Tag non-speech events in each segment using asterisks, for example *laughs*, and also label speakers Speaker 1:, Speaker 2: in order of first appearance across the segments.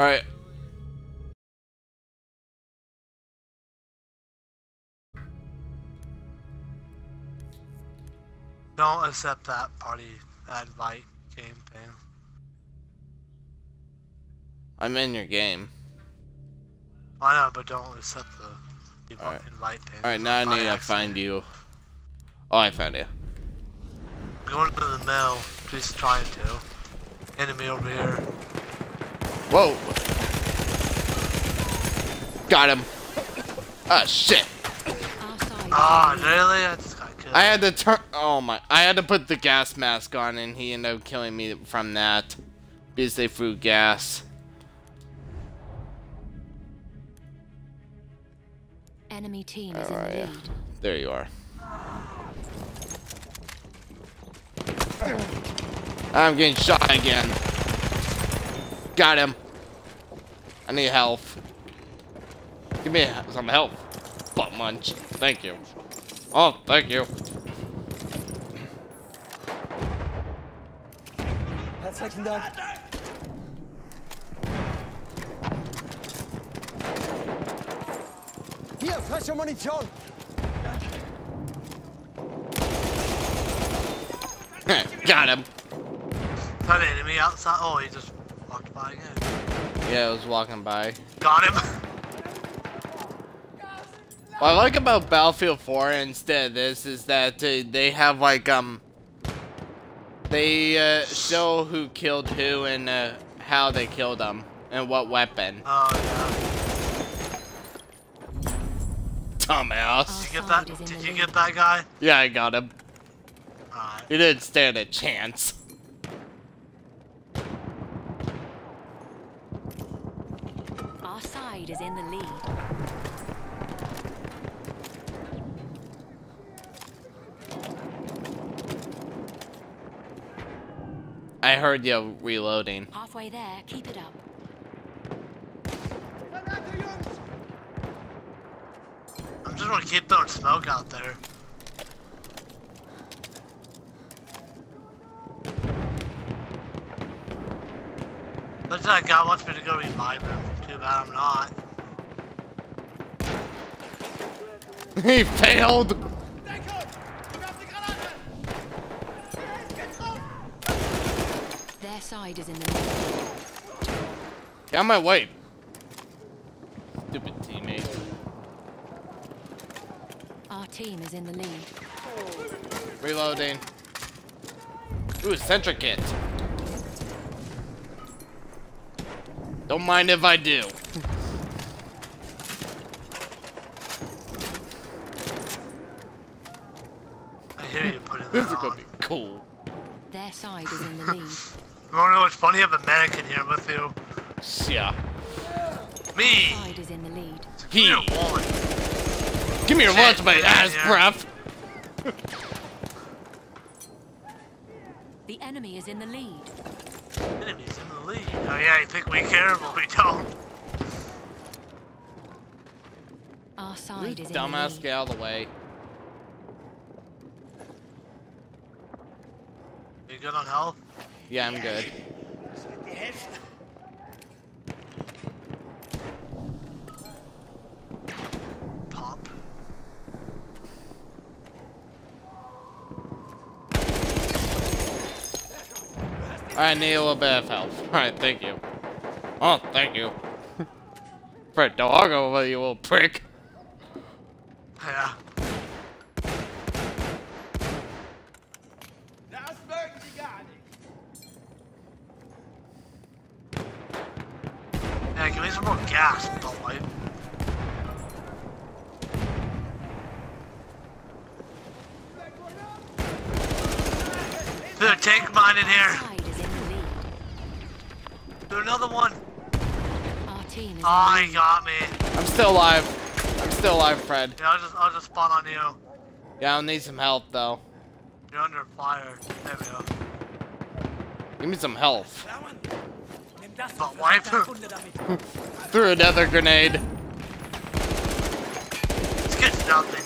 Speaker 1: Alright.
Speaker 2: Don't accept that party invite game thing.
Speaker 1: I'm in your game.
Speaker 2: I know, but don't accept the invi-
Speaker 1: Alright.
Speaker 2: invite thing.
Speaker 1: Alright, now I
Speaker 2: By
Speaker 1: need to find you. Oh, I found you.
Speaker 2: Going to the mill. just trying to. Enemy over here.
Speaker 1: Whoa! Got him. Ah, shit.
Speaker 3: Our
Speaker 2: Ah,
Speaker 3: is in the lead.
Speaker 2: really? I just got killed.
Speaker 1: I had to turn. Oh my! I had to put the gas mask on, and he ended up killing me from that because they threw gas.
Speaker 3: Enemy team is
Speaker 1: Where
Speaker 3: in the lead.
Speaker 1: There you are. I'm getting shot again. Got him. I need health. Give me some help. Butt munch. Thank you. Oh, thank you.
Speaker 4: Herzlichen Dank. Hier, frische Munition.
Speaker 1: Got him.
Speaker 2: That enemy outside. Oh, he just walked by again.
Speaker 1: Yeah, I was walking by.
Speaker 2: Got him.
Speaker 1: What I like about Battlefield 4 instead of this is that uh, they have like um they uh, show who killed who and uh, how they killed them and what weapon.
Speaker 2: Oh yeah.
Speaker 1: Dumbass.
Speaker 2: Did you get that?
Speaker 3: Outside is in
Speaker 2: Did you get that guy?
Speaker 1: Yeah, I got him.
Speaker 2: Alright.
Speaker 1: He didn't stand a chance.
Speaker 3: Our is in the lead.
Speaker 1: I heard you reloading.
Speaker 3: Halfway there, keep it up.
Speaker 2: I'm just gonna keep throwing smoke out there. Looks like God wants me to go revive him. Too bad I'm not.
Speaker 1: he failed.
Speaker 3: Their side is in the lead.
Speaker 1: Get out my way. Stupid teammate.
Speaker 3: Our team is in the lead.
Speaker 1: Reloading. Ooh, Sentry kit. Don't mind if I do.
Speaker 2: I hear you putting
Speaker 1: This
Speaker 2: that
Speaker 1: is gonna be cool.
Speaker 3: Their side is in the lead.
Speaker 2: You wanna know what's funny? You have a mannequin here with you.
Speaker 1: Yeah.
Speaker 2: Me!
Speaker 3: Side is in the lead.
Speaker 1: He.
Speaker 2: You're a woman.
Speaker 1: Give me your
Speaker 2: Shit,
Speaker 1: lunch, my
Speaker 2: get
Speaker 1: ass
Speaker 2: here.
Speaker 1: breath.
Speaker 3: The enemy is in the lead.
Speaker 2: Enemies in the lead. Oh yeah, you think we care, but we don't.
Speaker 3: Our side is
Speaker 1: Dumbass,
Speaker 3: lead.
Speaker 1: get out of the way.
Speaker 2: You good on health?
Speaker 1: Yeah, I'm good. I need a little bit of help. Alright, thank you. Oh, thank you. *laughs* For a dog over you little prick.
Speaker 2: Yeah. Yeah, give me some more gas, boy. There's a tank mine in here. There's another one.
Speaker 3: Our team is
Speaker 2: Oh, he got me.
Speaker 1: I'm still alive. I'm still alive, Fred.
Speaker 2: Yeah, I'll just, I'll just spawn on you.
Speaker 1: Yeah, I'll need some help, though.
Speaker 2: You're under fire. There we go.
Speaker 1: Give me some health.
Speaker 2: But wipe. *laughs*
Speaker 1: Threw another grenade.
Speaker 2: This gets nothing.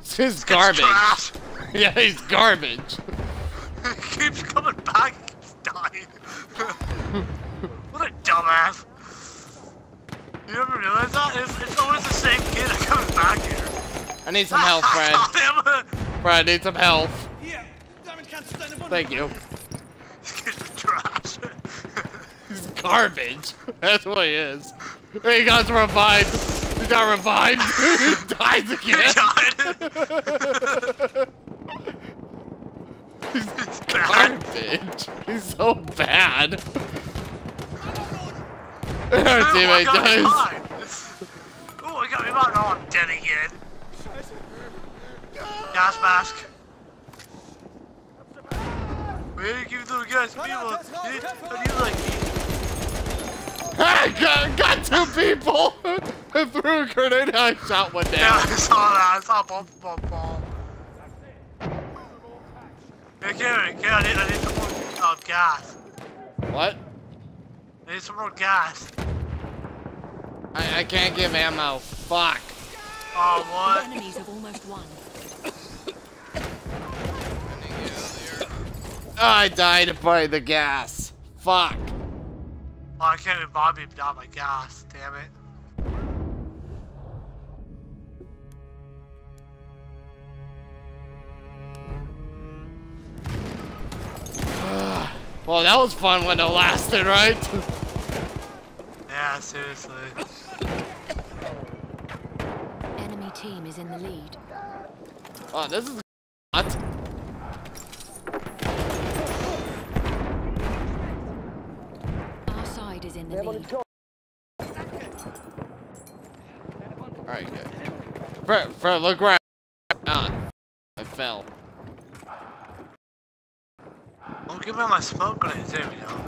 Speaker 1: It's his
Speaker 2: This gets
Speaker 1: garbage.
Speaker 2: trash. *laughs*
Speaker 1: Yeah, he's garbage. *laughs*
Speaker 2: It keeps coming back. Keeps dying. what a dumbass. not. It's, it's always the same kid that comes back here.
Speaker 1: I need some help, *laughs* Fred. Fred, I need some help.
Speaker 4: Hier, damit kannst du deine
Speaker 1: Thank you.
Speaker 2: He's trash.
Speaker 1: He's garbage. That's what he is. He got revived. He got revived. *laughs* he dies again. *laughs*
Speaker 2: He's bad.
Speaker 1: Garbage. He's so bad. Our *laughs*
Speaker 2: Ooh, I
Speaker 1: teammate
Speaker 2: got me
Speaker 1: dies.
Speaker 2: mine. Ooh, I got me mine. Oh, I'm dead again. Gas mask. We need to keep doing gas. People, you need, you need like
Speaker 1: I got, got two people. *laughs* I threw a grenade and I shot one
Speaker 2: Yeah,
Speaker 1: down.
Speaker 2: I saw that. I saw both of them fall. Hey, Karen, Karen, I need, I need some more uh, gas.
Speaker 1: What?
Speaker 2: I need some more gas.
Speaker 1: I, I can't give ammo. Fuck.
Speaker 2: Oh,
Speaker 3: The
Speaker 2: what?
Speaker 3: enemies have almost won.
Speaker 1: Oh, I died by the gas. Fuck.
Speaker 2: Oh, I can't even bother me without my gas. Damn it.
Speaker 1: Well, that was fun when it lasted, right? *laughs*
Speaker 2: Yeah, seriously.
Speaker 3: Enemy team is in the lead.
Speaker 1: Oh, this is what?
Speaker 3: Our side is in the lead.
Speaker 1: Alright, good. Fred, Fred, look right. Ah, I fell.
Speaker 2: Oh, give me my smoke grenades. There we go.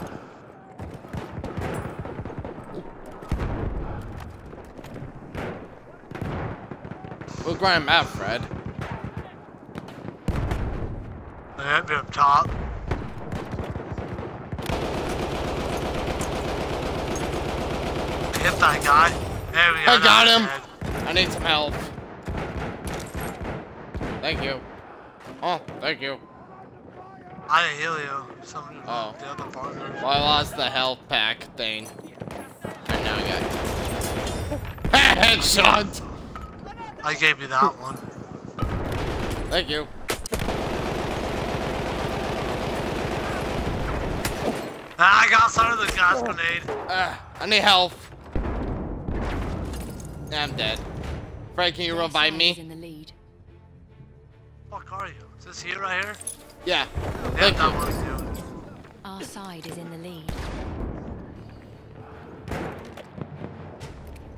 Speaker 1: Where I'm at, Fred.
Speaker 2: I have be up top. Hit that guy. There we go.
Speaker 1: I got him.
Speaker 2: he's dead.
Speaker 1: I need some help. Thank you. Oh, thank you.
Speaker 2: I didn't heal you. Some
Speaker 1: Oh.
Speaker 2: the other partner.
Speaker 1: Well, I lost the health pack thing. And now I got *laughs* headshot.
Speaker 2: I gave you that one.
Speaker 1: Thank you.
Speaker 2: Ah, I got some of the gas grenade.
Speaker 1: Uh, I need help. I'm dead. Fred, can you
Speaker 3: Our
Speaker 1: revive me?
Speaker 3: in the lead.
Speaker 2: Fuck are you? Is this here right here?
Speaker 1: Yeah.
Speaker 2: Yeah,
Speaker 1: Thank
Speaker 2: that
Speaker 1: you.
Speaker 2: one's you.
Speaker 3: Our side is in the lead.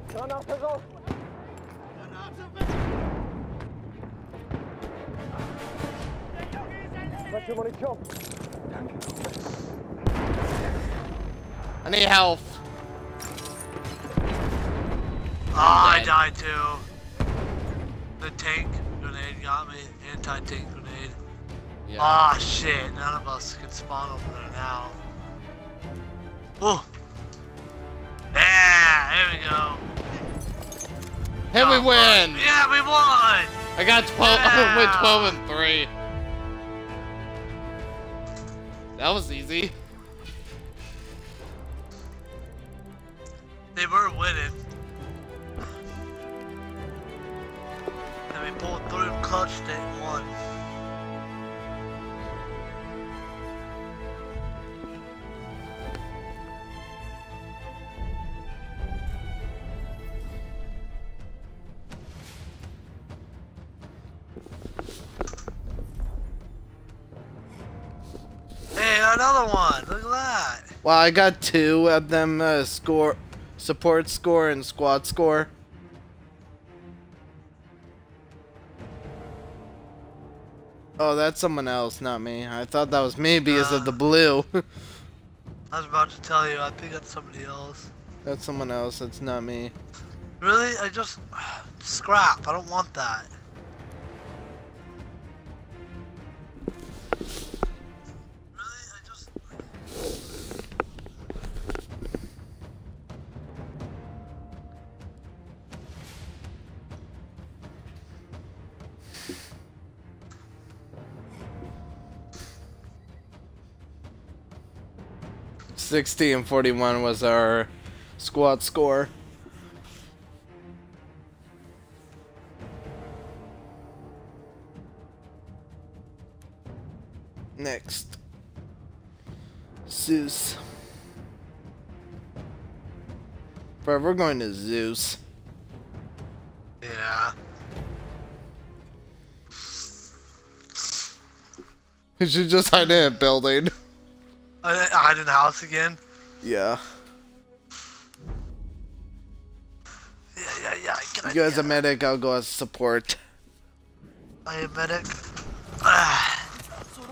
Speaker 4: Granate raus.
Speaker 1: I need help.
Speaker 2: Oh, I died too. The tank grenade got me. Anti-tank grenade.
Speaker 1: Yeah.
Speaker 2: Ah, shit. None of us can spawn over there now. Oh. We Oh,
Speaker 1: win!
Speaker 2: fuck. Yeah, we won!
Speaker 1: I got 12, *laughs* I went 12 and 3. That was easy.
Speaker 2: They were winning. And we pulled through, clutched it, and
Speaker 1: Well, I got two of them uh, score, support score and squad score. Oh, that's someone else, not me. I thought that was me because of the blue. *laughs*
Speaker 2: I was about to tell you, I think that's somebody else.
Speaker 1: that's someone else. That's not me.
Speaker 2: Really? I just *sighs* scrap. I don't want that.
Speaker 1: 60 and 41 was our squad score. Next. Zeus. Bro, we're going to Zeus.
Speaker 2: Yeah. *laughs*
Speaker 1: You should just hide in a building.
Speaker 2: I hide in the house again.
Speaker 1: Yeah.
Speaker 2: Yeah, yeah, yeah.
Speaker 1: You guys
Speaker 2: idea.
Speaker 1: a medic, I'll go as support.
Speaker 2: I am medic. Ah.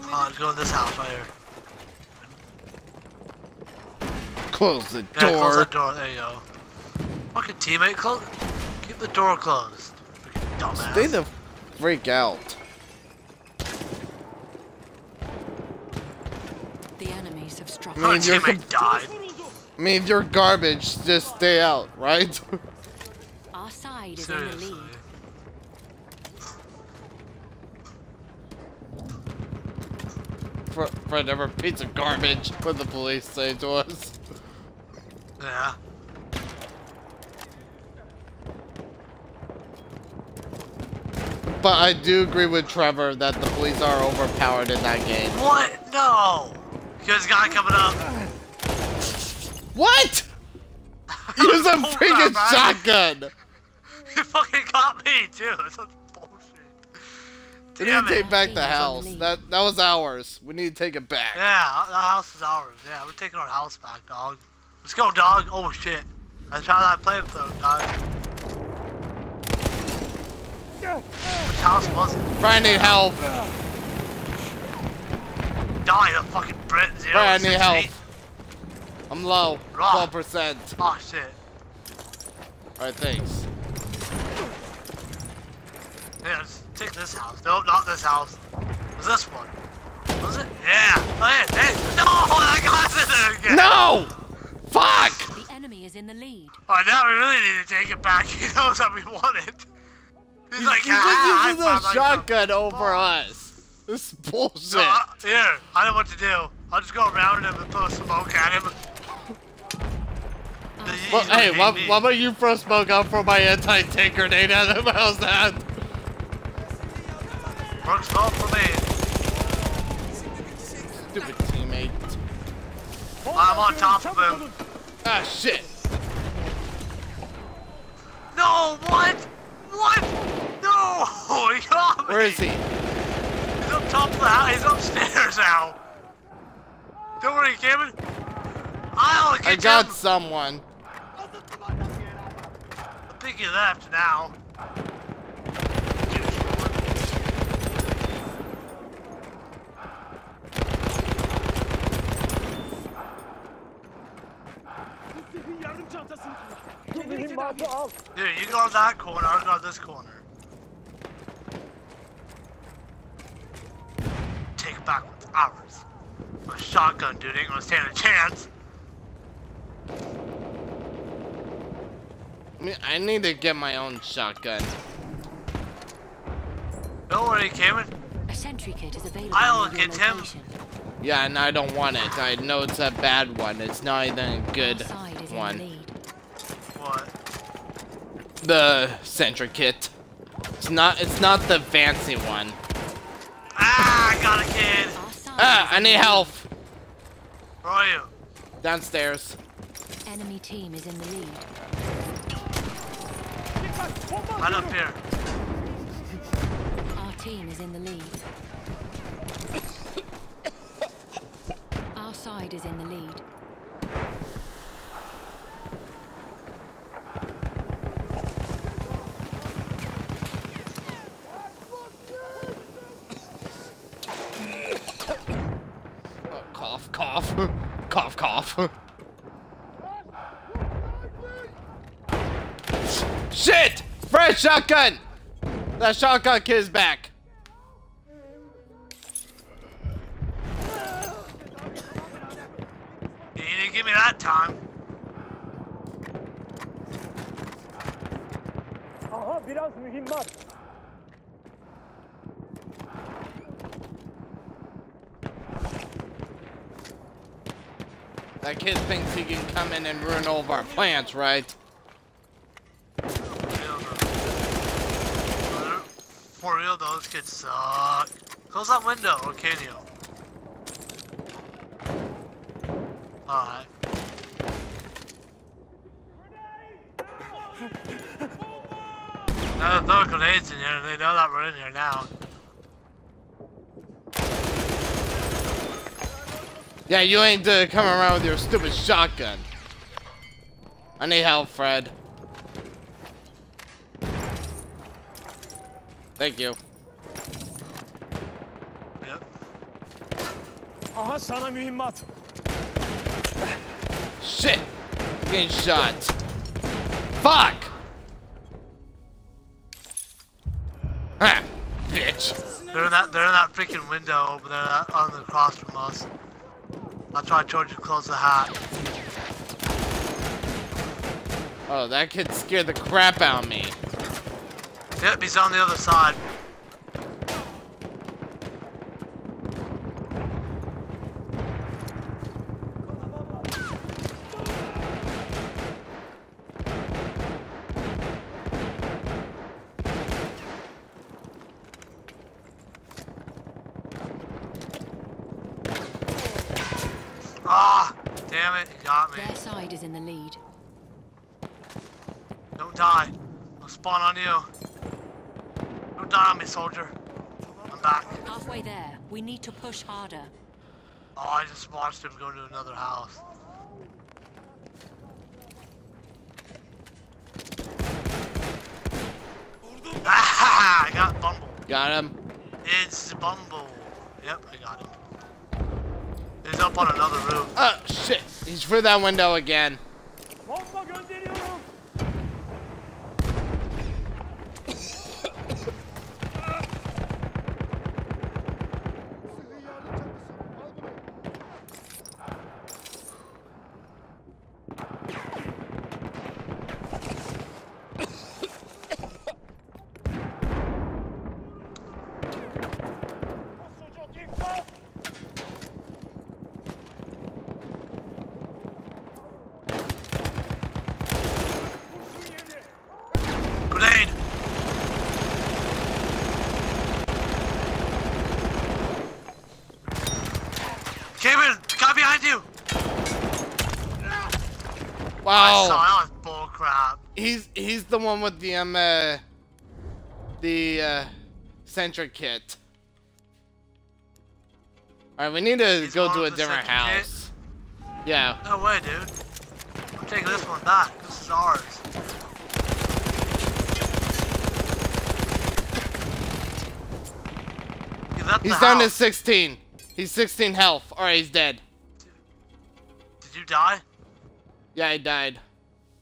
Speaker 2: Oh, let's go in this house right here.
Speaker 1: Close the
Speaker 2: Yeah, close
Speaker 1: door.
Speaker 2: that door. There you go. Fucking teammate, close. Keep the door closed. Dumbass.
Speaker 1: Stay the freak out.
Speaker 3: The enemies have struck.
Speaker 2: My
Speaker 1: mean, you're
Speaker 2: teammate *laughs* died.
Speaker 1: I mean, if you're garbage, just stay out, right? *laughs*
Speaker 3: Our side is in the lead.
Speaker 1: For, for never piece of garbage, what the police say to us.
Speaker 2: Yeah.
Speaker 1: But I do agree with Trevor that the police are overpowered in that game.
Speaker 2: What? No. There's a guy coming up.
Speaker 1: What? *laughs* Use a freaking
Speaker 2: man.
Speaker 1: shotgun!
Speaker 2: He fucking got me too. *laughs* That's some bullshit.
Speaker 1: We need
Speaker 2: Damn
Speaker 1: to
Speaker 2: it.
Speaker 1: take back the
Speaker 3: Team is on
Speaker 1: house. That that was ours. We need to take it back.
Speaker 2: Yeah, the house is ours. Yeah, we're taking our house back, dog. Let's go, dog. Oh shit. That's how I played though, dog. Which house was it?
Speaker 1: Brian need help.
Speaker 2: Die, the fucking Brit zero.
Speaker 1: Brian need help. I'm low.
Speaker 2: Rock.
Speaker 1: Twelve percent.
Speaker 2: Oh shit.
Speaker 1: Alright, thanks.
Speaker 2: Yeah, let's take this house. No, not this house. Was this one? Was it? Yeah. Oh, yeah. Hey. No, that guy's in there again.
Speaker 1: No! Fuck!
Speaker 3: The enemy is in the lead.
Speaker 2: Oh, now we really need to take it back. *laughs* He knows that we want it. He's
Speaker 1: You
Speaker 2: like,
Speaker 1: just
Speaker 2: ah,
Speaker 1: uses
Speaker 2: I
Speaker 1: a
Speaker 2: found my
Speaker 1: shotgun over
Speaker 2: Fuck.
Speaker 1: us. *laughs* This is bullshit.
Speaker 2: So, uh, here, I know what to do. I'll just go around him and throw smoke at him.
Speaker 1: Well, hey,
Speaker 2: hate
Speaker 1: what,
Speaker 2: me.
Speaker 1: what about you throw smoke out for my anti-tank grenade at him? *laughs* How's that?
Speaker 2: Works well for me.
Speaker 1: Stupid teammate.
Speaker 2: I'm on top of him.
Speaker 1: Ah, shit.
Speaker 2: No, what? What? No, *laughs* he got me.
Speaker 1: Where is he?
Speaker 2: He's top of the house. He's upstairs now. Don't worry, Cameron. I'll get
Speaker 1: I got
Speaker 2: him.
Speaker 1: someone.
Speaker 2: I think he left now. Dude, you go on that corner, I'll go on this corner. Take it back what's ours. A shotgun dude ain't gonna stand a chance.
Speaker 1: I, need to get my own shotgun.
Speaker 2: Don't worry, Cameron.
Speaker 3: A sentry kit is available.
Speaker 2: I'll
Speaker 3: near your
Speaker 2: get him.
Speaker 1: Yeah, and I don't want it. I know it's a bad one. It's not even a good
Speaker 3: side is in the
Speaker 1: one.
Speaker 2: What?
Speaker 1: The Sentry kit. It's not. It's not the fancy one.
Speaker 2: I got a kid.
Speaker 1: Ah, I need help.
Speaker 2: Where are you?
Speaker 1: Downstairs.
Speaker 3: Enemy team is in the lead.
Speaker 2: Right up here.
Speaker 3: Our team is in the lead. Our side is in the lead.
Speaker 1: Shotgun! That shotgun kid is back.
Speaker 2: You didn't give me that time.
Speaker 4: Aha biraz mühimmat.
Speaker 1: That kid thinks he can come in and ruin all of our plans, right?
Speaker 2: For real though. For real though, this kid suck. Close that window, or can you? Alright. Now throw grenades in here, they know that we're in here now.
Speaker 1: Yeah, you ain't uh, coming around with your stupid shotgun. I need help, Fred. Thank you.
Speaker 2: Yep.
Speaker 4: Aha sana mühimmat.
Speaker 1: Shit! I'm getting shot. Fuck! Ah, bitch.
Speaker 2: They're in that they're in that freaking window over there that, on the cross from us. That's why I told you to close the hatch.
Speaker 1: Oh, that kid scared the crap out of me.
Speaker 2: Yep, he's on the other side. Ah, damn it, he got me.
Speaker 3: Their side is in the lead.
Speaker 2: Don't die. I'll spawn on you. Don't die on me, soldier. I'm back.
Speaker 3: Halfway there. We need to push harder.
Speaker 2: Oh, I just watched him go to another house. Ah, *laughs* I got Bumble.
Speaker 1: Got him.
Speaker 2: It's Bumble. Yep, I got him. He's up on another roof.
Speaker 1: Oh, shit. He's through that window again.
Speaker 4: Bomba gönderiyorum. Sucuk dikkat. Kurşun yedi.
Speaker 2: Grenade! Kevin, guy behind you! I saw
Speaker 1: Wow.
Speaker 2: that was bullcrap.
Speaker 1: He's he's the one with the um uh, the uh, sentry kit. All right, we need to
Speaker 2: He's
Speaker 1: go to a different
Speaker 2: sentry kit?
Speaker 1: house. Yeah.
Speaker 2: No way, dude. I'm taking this one back. This is ours. He
Speaker 1: He's
Speaker 2: the
Speaker 1: down to 16. He's 16 health. All right, he's dead.
Speaker 2: Did you die?
Speaker 1: Yeah, he died.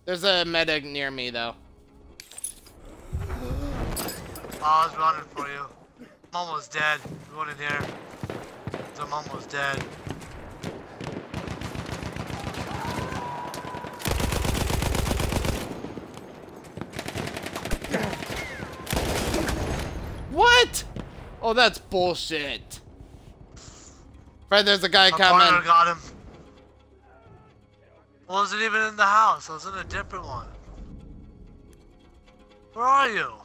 Speaker 1: There's a medic near me though.
Speaker 2: Oh, I was running for you. I'm almost dead. Going in here. I'm almost dead.
Speaker 1: What? Oh, that's bullshit. Right, there's a guy
Speaker 2: My
Speaker 1: coming.
Speaker 2: got him. Wasn't even in the house. I was in a different one. Where are you?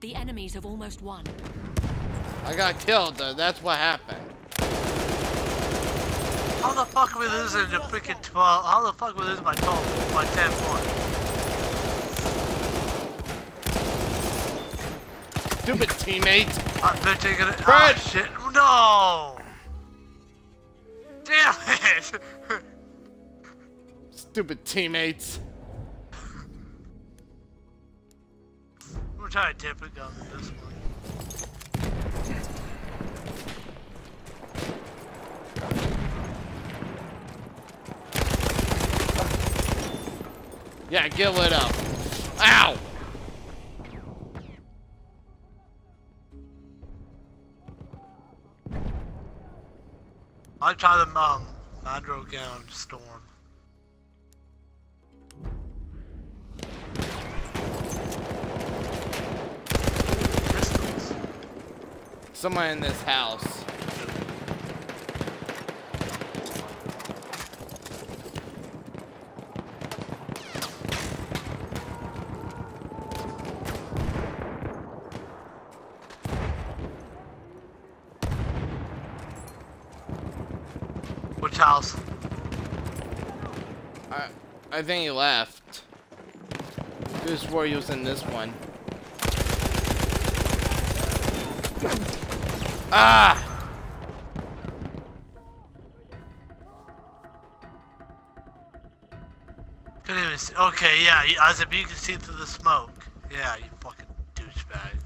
Speaker 3: The enemies have almost won.
Speaker 1: I got killed. Though. That's what happened.
Speaker 2: How the fuck are we losing to freaking 12? How the fuck are we losing by 12? By 10 points?
Speaker 1: Stupid teammate.
Speaker 2: Uh, they're taking it.
Speaker 1: Fred!
Speaker 2: Oh, shit. No! Damn it! *laughs*
Speaker 1: Stupid teammates.
Speaker 2: We're trying a different gun than this one.
Speaker 1: Yeah, get lit up. Ow!
Speaker 2: I try the um, Mondragon Storm.
Speaker 1: Somewhere in this house.
Speaker 2: Which house?
Speaker 1: I, I think he left. This swore he was in this one. Ah!
Speaker 2: Okay, yeah, as if you can see through the smoke. Yeah, you fucking douchebag.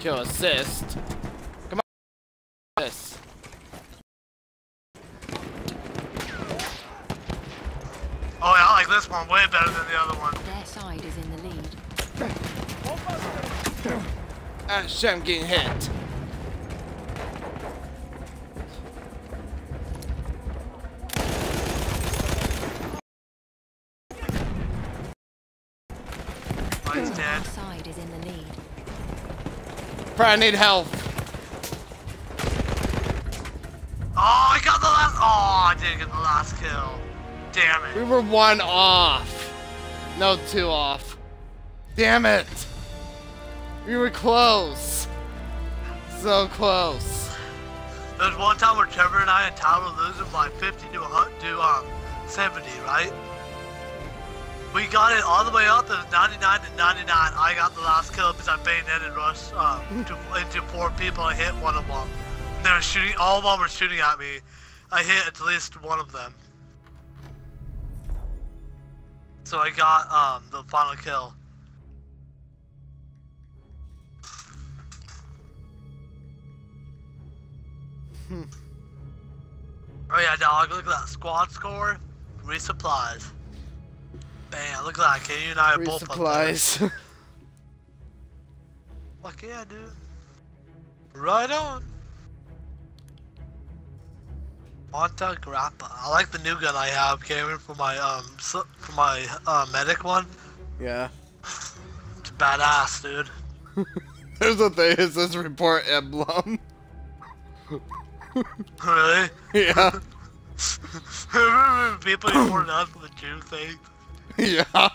Speaker 1: Kill assist. Come on. This.
Speaker 2: Oh yeah, I like this one way better than the other one.
Speaker 3: Their side is in the lead.
Speaker 1: Ah, shit, I'm getting hit.
Speaker 2: Mine's
Speaker 3: Our
Speaker 2: dead.
Speaker 3: side is in the lead.
Speaker 1: Probably need help.
Speaker 2: Oh, I got the last. Oh, I didn't get the last kill. Damn it.
Speaker 1: We were one off. No, two off. Damn it. We were close. So close.
Speaker 2: There's one time where Trevor and I and Tyler were losing by 50 to, a to um 70, right? We got it all the way up to 99 to 99. I got the last kill because I bayoneted rush um, *laughs* to, into four people. I hit one of them. They were shooting. All of them were shooting at me. I hit at least one of them. So I got um the final kill. Oh yeah, dog, look at that squad score. Resupplies. Bam, look at that, kid. You and I are both up.
Speaker 1: Resupplies. *laughs*
Speaker 2: Fuck yeah, dude. Right on. Monte Grappa. I like the new gun I have, Cameron, for my um for my uh, medic one.
Speaker 1: yeah.
Speaker 2: It's badass, dude. *laughs*
Speaker 1: There's the thing, it says report emblem. *laughs*
Speaker 2: really? *laughs*
Speaker 1: yeah.
Speaker 2: Remember people reported us for the Jew thing?
Speaker 1: Yeah.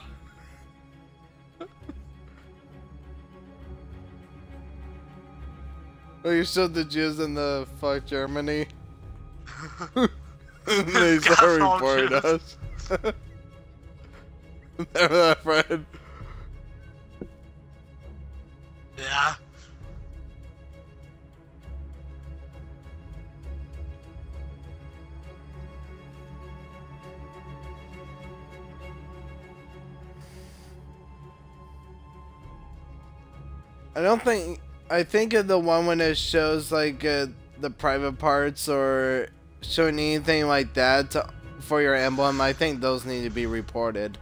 Speaker 1: Oh, you showed the Jews in the fuck Germany. *laughs* they
Speaker 2: Gas
Speaker 1: start
Speaker 2: all
Speaker 1: reporting
Speaker 2: Jews.
Speaker 1: us. *laughs* Remember that, friend?
Speaker 2: Yeah.
Speaker 1: I don't think. I think of the one when it shows like uh, the private parts or showing anything like that to, for your emblem. I think those need to be reported.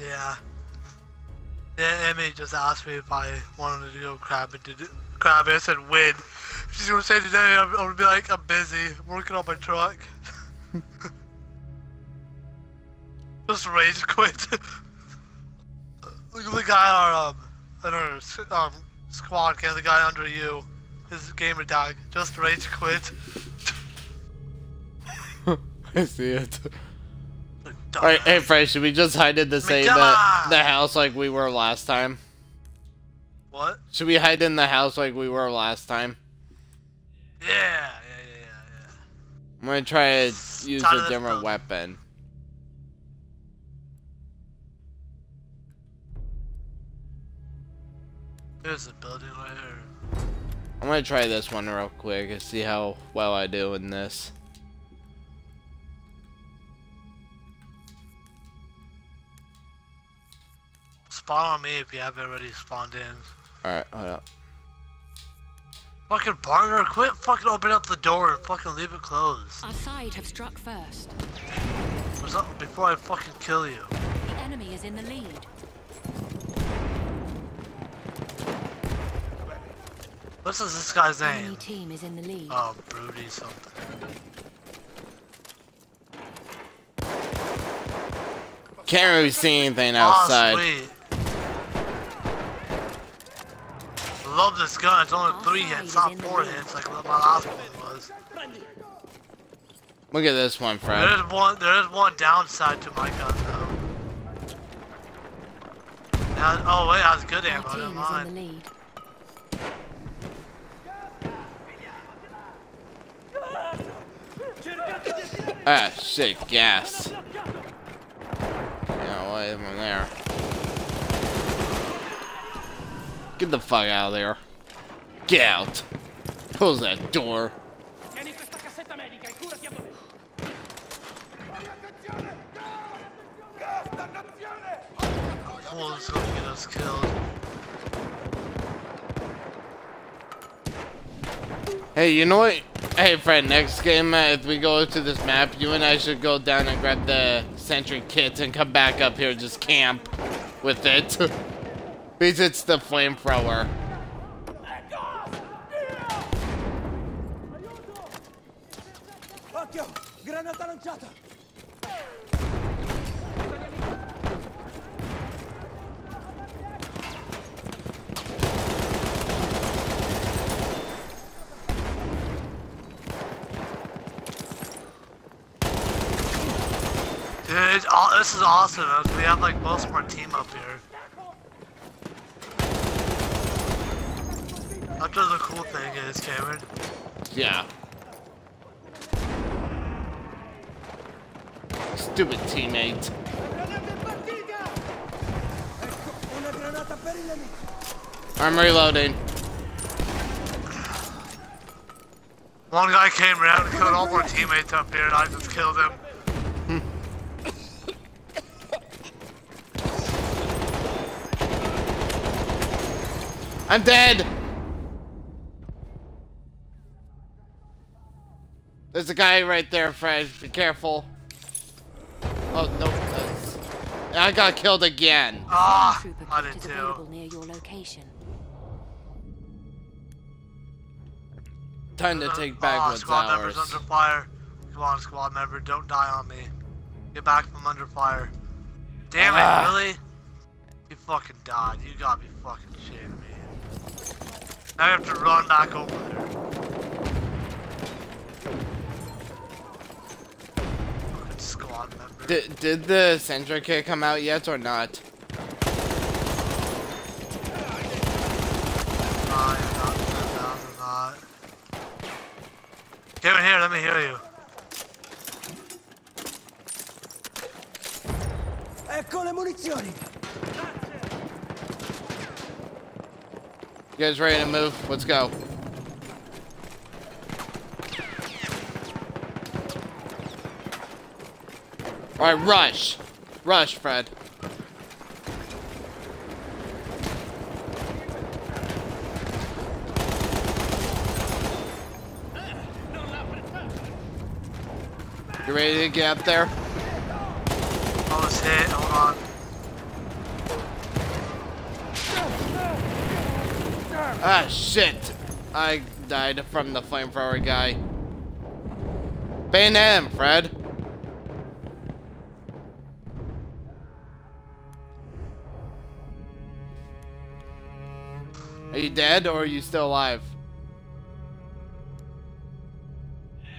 Speaker 2: Yeah. Yeah, Emmy just asked me if I wanted to go crabbing to do crabbing. I said when. She's gonna say today I'm, I'm gonna be like I'm busy working on my truck. *laughs* just rage quit. *laughs* Look at the guy on um I don't know um squad can the guy under you. His gamer tag. Just rage quit.
Speaker 1: I see it. Alright, hey Fred, should we just hide in the same uh,
Speaker 2: the,
Speaker 1: the house like we were last time?
Speaker 2: What?
Speaker 1: Should we hide in the house like we were last time?
Speaker 2: Yeah, yeah, yeah, yeah, yeah.
Speaker 1: I'm gonna try to use a different weapon.
Speaker 2: There's a building right here.
Speaker 1: I'm gonna try this one real quick and see how well I do in this.
Speaker 2: Spawn on me if you haven't already spawned in.
Speaker 1: Alright, hold up.
Speaker 2: Fucking partner, quit fucking open up the door and fucking leave it closed.
Speaker 3: Our side have struck first.
Speaker 2: What's up before I fucking kill you?
Speaker 3: The enemy is in the lead.
Speaker 2: What's this, this guy's
Speaker 3: Enemy
Speaker 2: name?
Speaker 3: team is in the lead.
Speaker 2: Oh, Broody something.
Speaker 1: Can't really see anything
Speaker 2: Oh,
Speaker 1: outside.
Speaker 2: sweet. Love this gun. It's only three hits, not four hits like what my last one was.
Speaker 1: Look at this one, Fred.
Speaker 2: There's one. There is one downside to my gun though. Now- oh wait, that's good ammo. Never
Speaker 3: team is in the
Speaker 2: mind.
Speaker 1: Ah, shit, gas. Yeah, why am I there? Get the fuck out of there. Get out. Close that door.
Speaker 4: Tieni questa cassetta medica curati a dove.
Speaker 2: Fool is gonna get us killed.
Speaker 1: Hey, you know what? Hey, friend, next game, uh, if we go to this map, you and I should go down and grab the sentry kit and come back up here and just camp with it. *laughs* because it's the flamethrower.
Speaker 4: Occhio! Granata lanciata!
Speaker 2: Dude, it's aw- this is awesome. We have like most of our team up here. That's what the cool thing is, Cameron.
Speaker 1: Yeah. Stupid teammate.
Speaker 4: Una granata per il nemico!
Speaker 1: I'm reloading.
Speaker 2: One guy came around and killed all our teammates up here, and I just killed him.
Speaker 1: I'm dead! There's a guy right there, Fred. Be careful. Oh, no. that's- I got killed again.
Speaker 2: Ah,
Speaker 3: Trooper
Speaker 2: I
Speaker 3: kit
Speaker 2: did too.
Speaker 3: near your location.
Speaker 1: Time to take back
Speaker 2: Ah,
Speaker 1: what's
Speaker 2: squad
Speaker 1: ours.
Speaker 2: members under fire. Come on, squad member, don't die on me. Get back from under fire. Damn
Speaker 1: Ah.
Speaker 2: it, really? You fucking died. You gotta be fucking shitting me. Now I have to run back over there. Fucking squad member.
Speaker 1: Did, did the sentry kit come out yet or not?
Speaker 2: Get here, let me hear you.
Speaker 4: Ecco le munizioni!
Speaker 1: You guys ready to move? Let's go. Alright, rush. Rush, Fred. You ready to get up there?
Speaker 2: Was hit, hold on.
Speaker 1: Ah, shit. I died from the flamethrower guy. Bayonet him, Fred. Are you dead or are you still alive?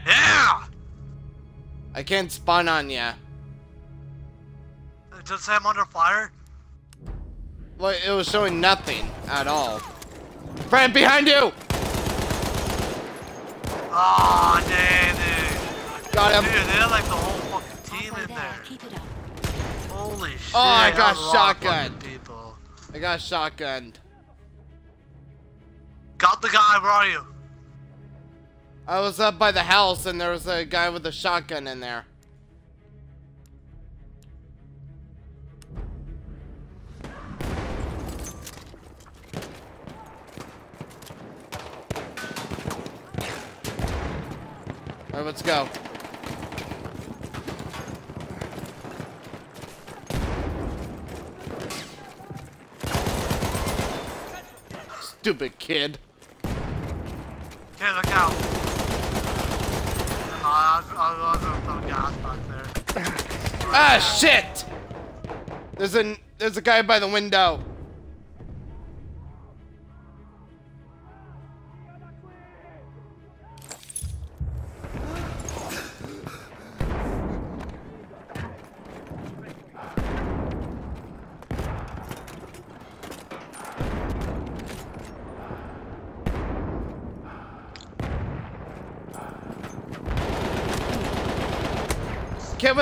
Speaker 2: Yeah!
Speaker 1: I can't spawn on ya.
Speaker 2: It does say I'm under fire?
Speaker 1: Well, it was showing nothing at all. Friend, behind you!
Speaker 2: Aw, damn it.
Speaker 1: Got
Speaker 2: Dude,
Speaker 1: him.
Speaker 2: they had like the whole fucking team in
Speaker 3: there.
Speaker 2: there.
Speaker 3: Keep it up.
Speaker 2: Holy shit.
Speaker 1: Oh, I got
Speaker 2: was a lot of
Speaker 1: shotgunned.
Speaker 2: People.
Speaker 1: I got shotgunned.
Speaker 2: Got the guy, where are you?
Speaker 1: I was up by the house and there was a guy with a shotgun in there. Alright, let's go. Stupid kid.
Speaker 2: Okay, look out. Uh.
Speaker 1: Ah, shit! There's a there's a guy by the window.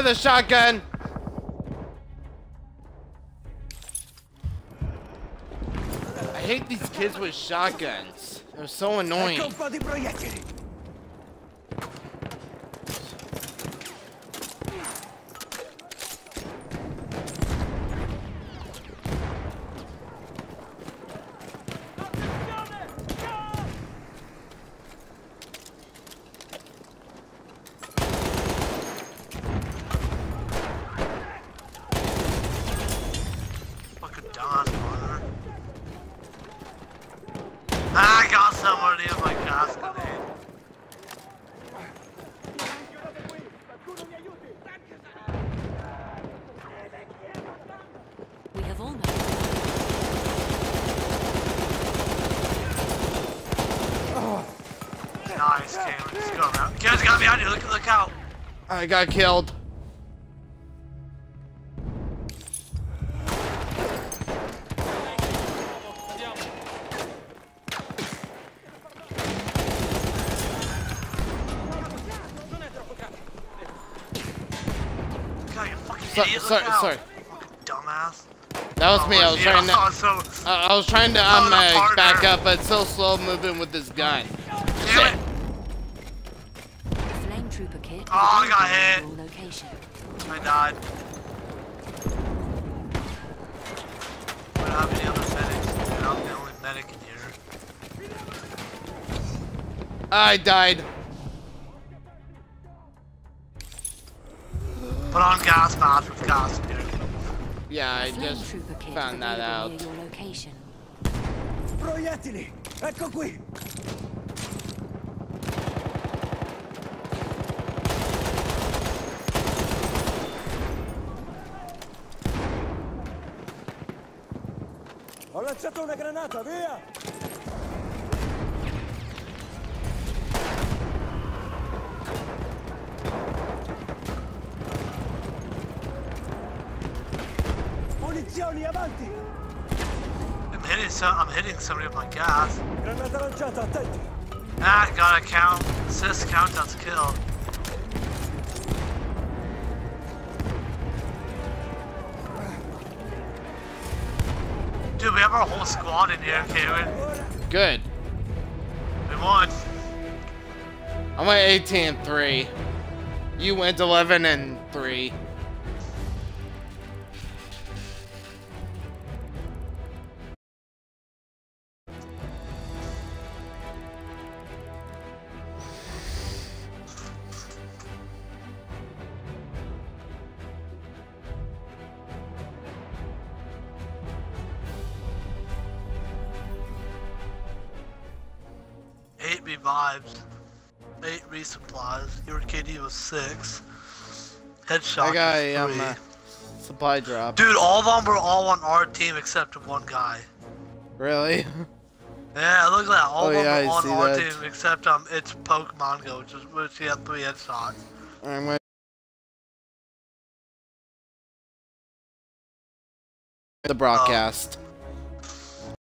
Speaker 1: A shotgun. I hate these kids with shotguns. They're so annoying.
Speaker 4: Ecco un po' di proiettili.
Speaker 2: Fucking dumbass mother. Ah, I got somebody in my gas grenade.
Speaker 3: We have almost.
Speaker 2: Nice, Cameron. Just go around. Kids got behind you. Look, look out.
Speaker 1: I got killed.
Speaker 2: God, you fucking
Speaker 1: So- sorry, sorry.
Speaker 2: Dumbass.
Speaker 1: That was
Speaker 2: Oh,
Speaker 1: me. I was
Speaker 2: yeah,
Speaker 1: trying to.
Speaker 2: I saw it, so.
Speaker 1: I I was trying to
Speaker 2: Oh,
Speaker 1: um uh, back up, but it's so slow moving with this gun.
Speaker 2: Damn it.
Speaker 3: Flame trooper kit.
Speaker 2: Oh, I got hit.
Speaker 3: location.
Speaker 2: I died. I don't have any other medics. Dude, I'm the only medic in here.
Speaker 1: I died.
Speaker 2: Put on gas mask with gas here.
Speaker 1: Yeah, I
Speaker 3: Flame
Speaker 1: just
Speaker 3: trooper kit
Speaker 1: found that out.
Speaker 3: near your location.
Speaker 4: Proiettili. Ecco qui. Lanciato una granata, via! Munizioni, avanti!
Speaker 2: I'm hitting some. I'm hitting somebody with my gas.
Speaker 4: Granata lanciata, attenti!
Speaker 2: Ah, got a count. Assist countdown's killed. Dude, we have our whole squad in here, Kevin.
Speaker 1: Good.
Speaker 2: We won.
Speaker 1: I went 18 and 3. You went 11 and 3.
Speaker 2: Headshot.
Speaker 1: I got a um, uh, supply drop.
Speaker 2: Dude, all of them were all on our team except one guy.
Speaker 1: Really? *laughs*
Speaker 2: Yeah, look at that. All
Speaker 1: Oh,
Speaker 2: of them
Speaker 1: yeah,
Speaker 2: were on our
Speaker 1: that.
Speaker 2: team except um, it's Pokemon Go, which is which he had three headshots.
Speaker 1: I'm gonna the broadcast.